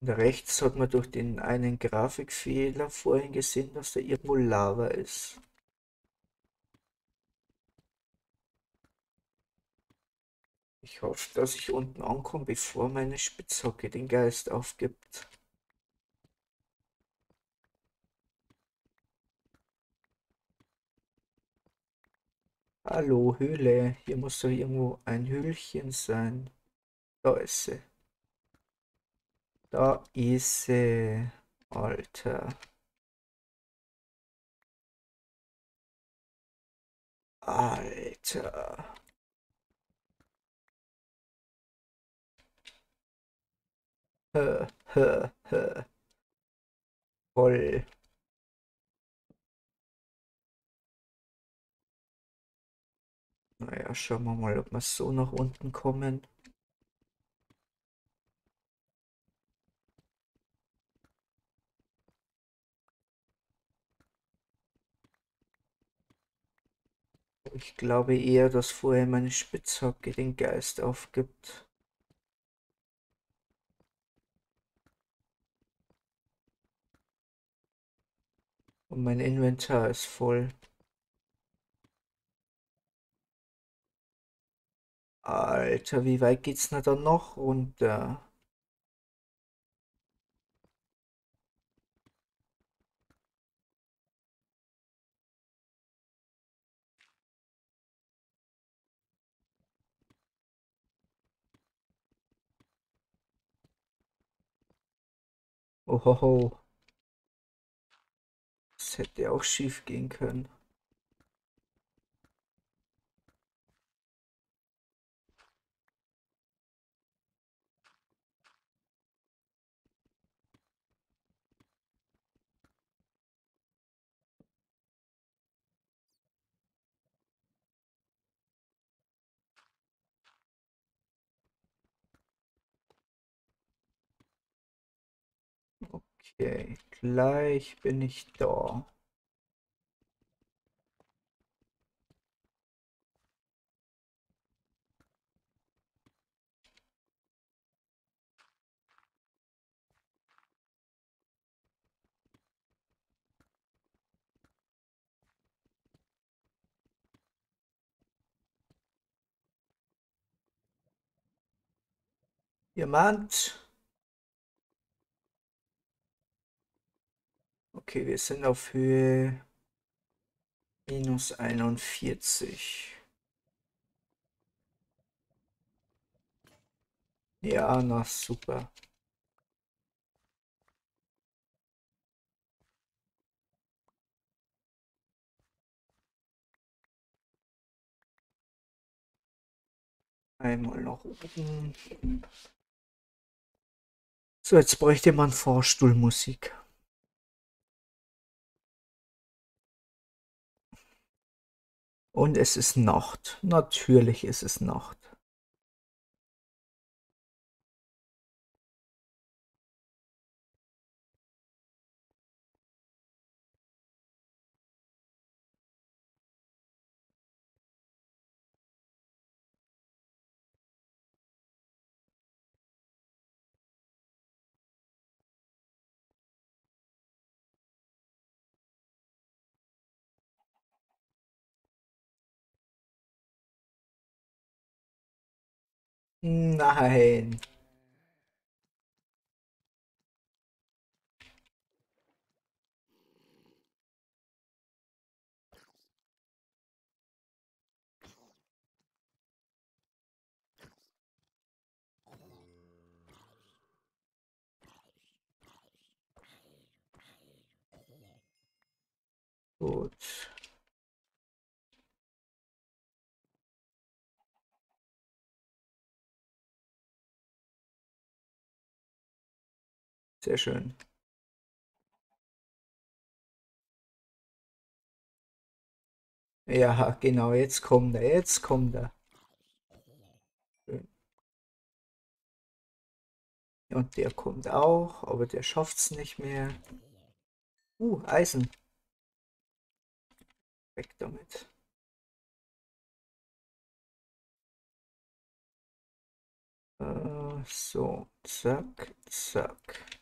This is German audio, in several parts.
Und rechts hat man durch den einen Grafikfehler vorhin gesehen, dass da irgendwo Lava ist. Ich hoffe, dass ich unten ankomme, bevor meine Spitzhacke den Geist aufgibt. Hallo, Höhle. Hier muss doch irgendwo ein Höhlchen sein. Da ist sie. Da ist sie. Alter. Alter. Hä, hä, hä. Voll. Naja, schauen wir mal, ob wir so nach unten kommen. Ich glaube eher, dass vorher meine Spitzhacke den Geist aufgibt. Und mein Inventar ist voll. Alter, wie weit geht's denn da noch runter? Ohoho. Das hätte auch schief gehen können. Okay, gleich bin ich da. Jemand? Okay, wir sind auf Höhe minus 41. Ja, na super. Einmal nach oben. So, jetzt bräuchte man Vorstuhlmusik. Und es ist Nacht. Natürlich ist es Nacht. Nein. Gut. Sehr schön. Ja, genau, jetzt kommt er, jetzt kommt er. Und der kommt auch, aber der schafft es nicht mehr. Uh, Eisen. Weg damit. Äh, so, zack, zack.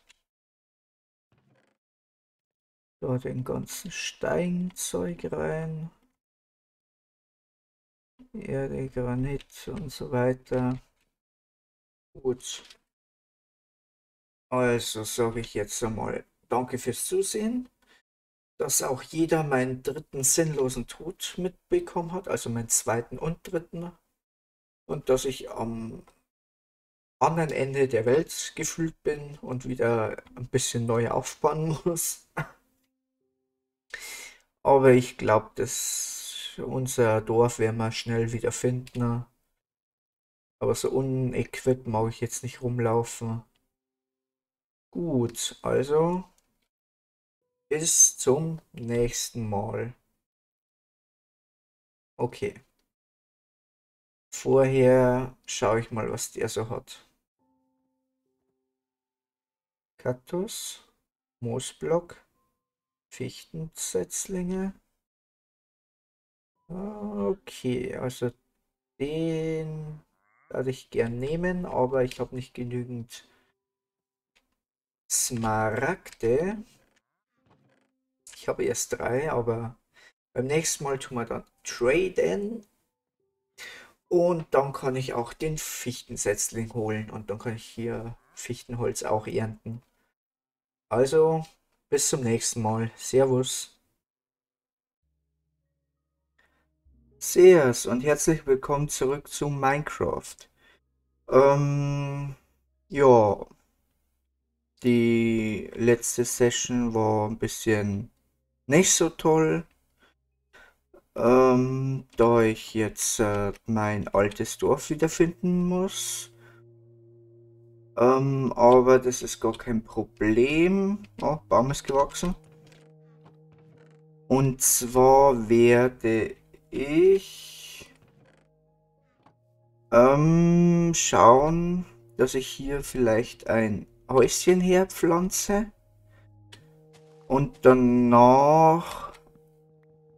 Da den ganzen Steinzeug rein. Erde, Granit und so weiter. Gut. Also sage ich jetzt einmal Danke fürs Zusehen, dass auch jeder meinen dritten sinnlosen Tod mitbekommen hat, also meinen zweiten und dritten. Und dass ich am anderen Ende der Welt gefühlt bin und wieder ein bisschen neu aufbauen muss. Aber ich glaube, dass unser Dorf werden wir schnell wieder finden. Aber so unequipped mag ich jetzt nicht rumlaufen. Gut, also bis zum nächsten Mal. Okay. Vorher schaue ich mal, was der so hat. Kaktus, Moosblock, Fichtensetzlinge. Okay, also den würde ich gern nehmen, aber ich habe nicht genügend Smaragde. Ich habe erst drei, aber beim nächsten Mal tun wir dann traden. Und dann kann ich auch den Fichtensetzling holen und dann kann ich hier Fichtenholz auch ernten. Also, bis zum nächsten Mal. Servus. Seers und herzlich willkommen zurück zu Minecraft. Ähm, ja, die letzte Session war ein bisschen nicht so toll. Ähm, da ich jetzt äh, mein altes Dorf wiederfinden muss. Ähm, aber das ist gar kein Problem. Oh, Baum ist gewachsen. Und zwar werde ich ähm, schauen, dass ich hier vielleicht ein Häuschen herpflanze. Und danach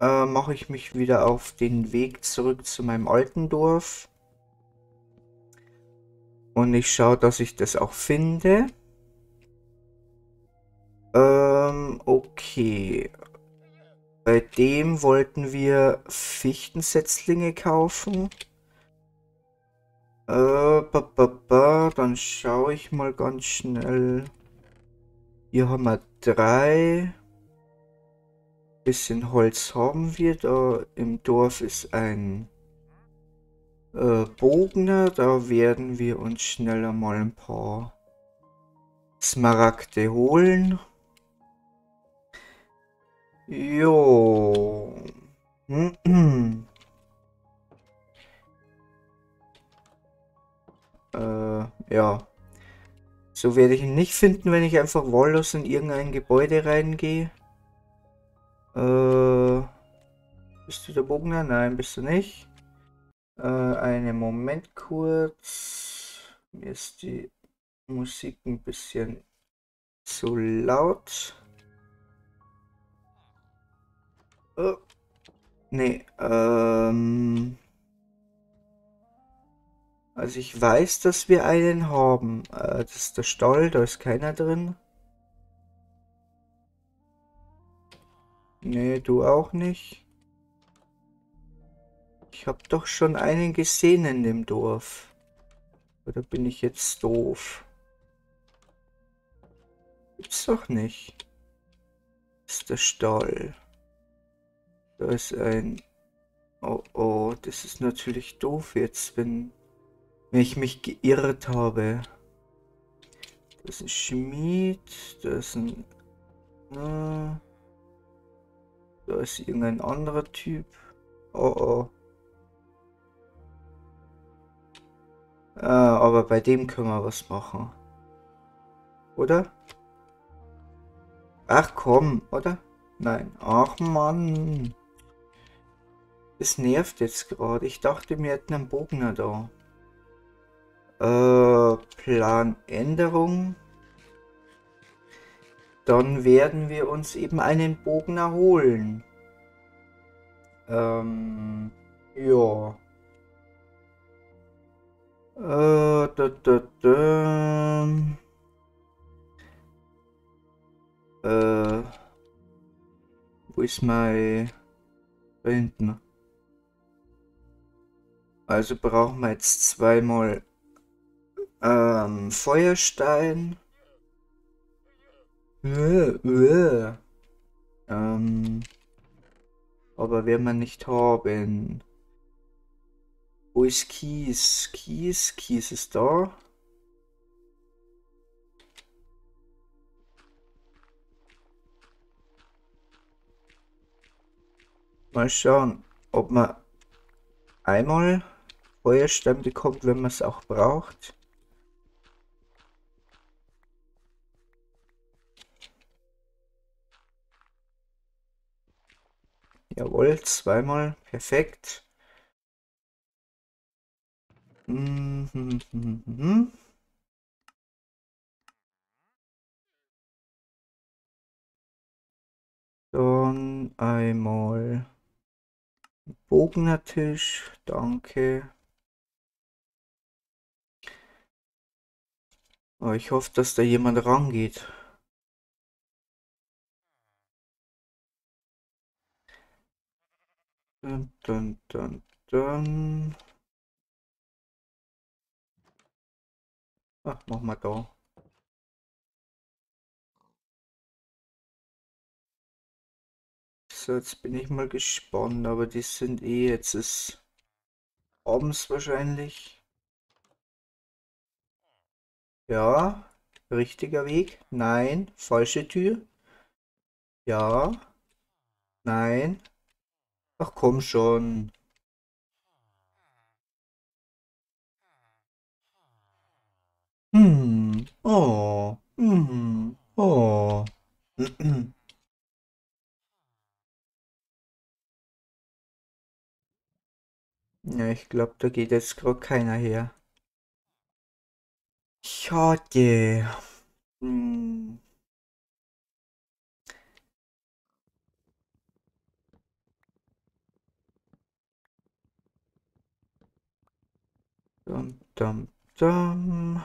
äh, mache ich mich wieder auf den Weg zurück zu meinem alten Dorf. Und ich schaue, dass ich das auch finde. Ähm, okay. Bei dem wollten wir Fichtensetzlinge kaufen. Äh, ba, ba, ba. Dann schaue ich mal ganz schnell. Hier haben wir drei. Bisschen Holz haben wir. Da im Dorf ist ein äh, Bogner. Da werden wir uns schneller mal ein paar Smaragde holen. Jo. äh, ja. So werde ich ihn nicht finden, wenn ich einfach wahllos in irgendein Gebäude reingehe. Äh, bist du der Bogner? Nein, bist du nicht. Äh, einen Moment kurz. Mir ist die Musik ein bisschen zu laut. Oh. Nee, ähm... Also ich weiß, dass wir einen haben. Äh, das ist der Stall, da ist keiner drin. Nee, du auch nicht. Ich habe doch schon einen gesehen in dem Dorf. Oder bin ich jetzt doof? Gibt's doch nicht. Das ist der Stall. Da ist ein... Oh, oh, das ist natürlich doof jetzt, wenn, wenn ich mich geirrt habe. Das ist ein Schmied, da ist ein... Äh, da ist irgendein anderer Typ. Oh, oh. Äh, aber bei dem können wir was machen. Oder? Ach komm, oder? Nein. Ach Mann. Es nervt jetzt gerade. Ich dachte, wir hätten einen Bogner da. Äh, Planänderung. Dann werden wir uns eben einen Bogner holen. Ähm, ja. Äh, da, da, da. Äh, Wo ist mein... Da hinten. Also brauchen wir jetzt zweimal ähm, Feuerstein. Äh, äh. Ähm, aber werden wir nicht haben. Wo ist Kies? Kies? Kies ist da. Mal schauen, ob man einmal Feuerstein bekommt, wenn man es auch braucht. Jawohl, zweimal. Perfekt. Dann einmal Bogener Tisch, danke. Oh, ich hoffe, dass da jemand rangeht. Dun, dun, dun, dun. Ach, mach mal da. So, jetzt bin ich mal gespannt, aber die sind eh, jetzt ist abends wahrscheinlich. Ja, richtiger Weg. Nein, falsche Tür. Ja. Nein. Ach komm schon. Hm. Oh. Hm. Oh. Ja, ich glaube, da geht jetzt gerade keiner her. Schade. Hm. Dum, dum, dum.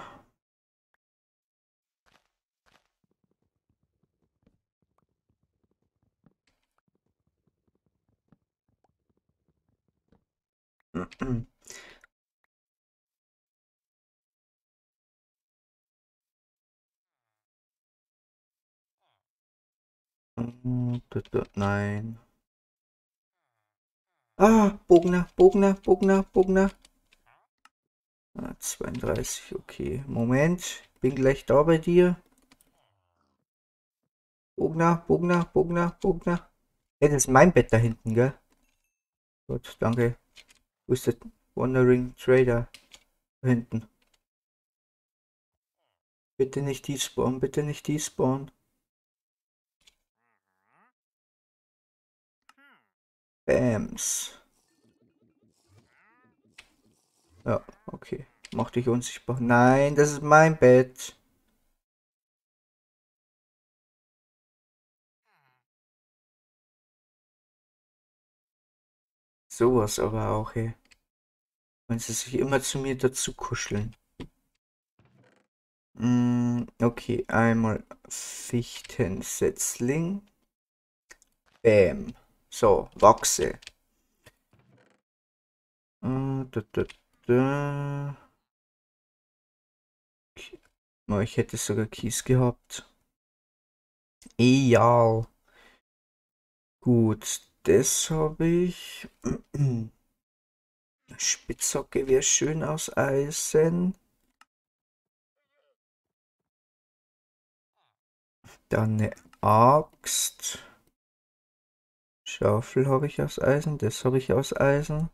Nein. Ah, Bogner, Bogner, Bogner, Bogner. Ah, 32, okay. Moment, bin gleich da bei dir. Bogner, Bogner, Bogner, Bogner. Hey, das ist mein Bett da hinten, gell? Gut, danke. Wo ist der Wandering Trader? Da hinten. Bitte nicht despawn, bitte nicht despawn. Bams. Ja, okay. Mach dich unsichtbar. Nein, das ist mein Bett. Sowas aber auch, hey. Wenn sie sich immer zu mir dazu kuscheln. Mm, okay, einmal Fichtensetzling. Bam. So, wachse. Uh, da, da, da. Oh, ich hätte sogar Kies gehabt. Ja. Gut, das habe ich. Spitzhacke wäre schön aus Eisen. Dann eine Axt. Schaufel habe ich aus Eisen, das habe ich aus Eisen.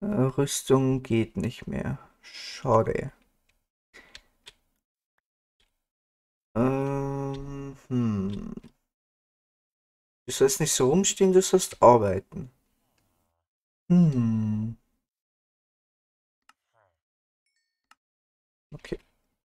Äh, Rüstung geht nicht mehr. Schade. Ähm, hm. Du sollst nicht so rumstehen, du sollst arbeiten. Hm. Okay.